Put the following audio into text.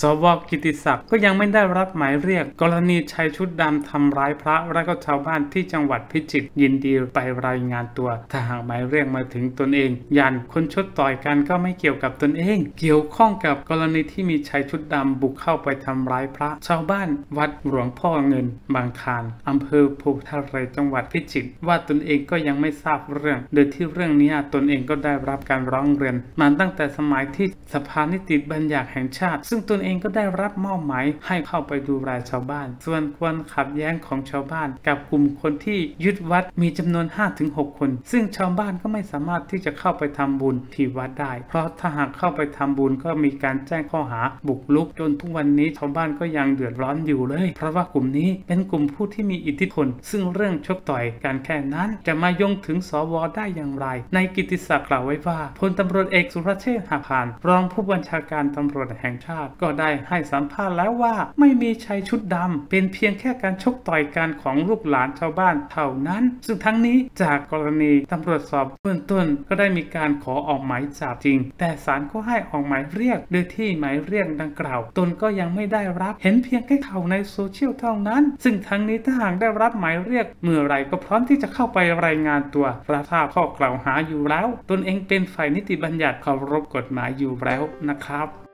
สวกิติศักดิ์ก็ยังไม่ได้รับหมายเรียก กรณีชายชุดดำทำร้ายพระและก็ชาวบ้านที่จังหวัดพิจิตรยินดีไปรายงานตัว ถ้าหากหมายเรียกมาถึงตนเอง ยันคนชดต่อยกันก็ไม่เกี่ยวกับตนเอง เกี่ยวข้องกับกรณีที่มีชายชุดดำบุกเข้าไปทำร้ายพระ ชาวบ้าน วัดหลวงพ่อเงิน บางคานอำเภอภูทะเลจังหวัดพิจิตรว่าตนเองก็ยังไม่ทราบเรื่อง โดยที่เรื่องนี้ตนเองก็ได้รับการร้องเรียนมาตั้งแต่สมัยที่สภานิติบัญญัติแห่งชาติ ซึ่งตนเองเองก็ได้รับมอบหมายให้เข้าไปดูแลชาวบ้าน ส่วนควรขัดแย้งของชาวบ้าน กับกลุ่มคนที่ยึดวัดมีจำนวน 5-6 คน ซึ่งชาวบ้านก็ไม่สามารถที่จะเข้าไปทำบุญที่วัดได้ เพราะถ้าหากเข้าไปทำบุญก็มีการแจ้งข้อหาบุกรุกจนทุกวันนี้ชาวบ้านก็ยังเดือดร้อนอยู่เลย เพราะว่ากลุ่มนี้เป็นกลุ่มผู้ที่มีอิทธิพล ซึ่งเรื่องชกต่อยการแค่นั้นจะมายงถึงสวได้อย่างไร ในกิติศักดิ์กล่าวไว้ว่าพลตำรวจเอกสุรเชษฐ์หักพาน รองผู้บัญชาการตำรวจแห่งชาติก็ได้ให้สัมภาษณ์แล้วว่า ไม่มีชายชุดดำเป็นเพียงแค่การชกต่อยกันของลูกหลานชาวบ้านเท่านั้น ซึ่งทั้งนี้จากกรณีตำรวจสอบเบื้องต้นก็ได้มีการขอออกหมายจับจริง แต่ศาลก็ให้ออกหมายเรียกโดยที่หมายเรียกดังกล่าว ตนก็ยังไม่ได้รับเห็นเพียงแค่ข่าวในโซเชียลเท่านั้น ซึ่งทั้งนี้ถ้าหากได้รับหมายเรียกเมื่อไรก็พร้อมที่จะเข้าไปรายงานตัวรับทราบข้อกล่าวหาอยู่แล้ว ตนเองเป็นฝ่ายนิติบัญญัติเคารพกฎหมายอยู่แล้วนะครับ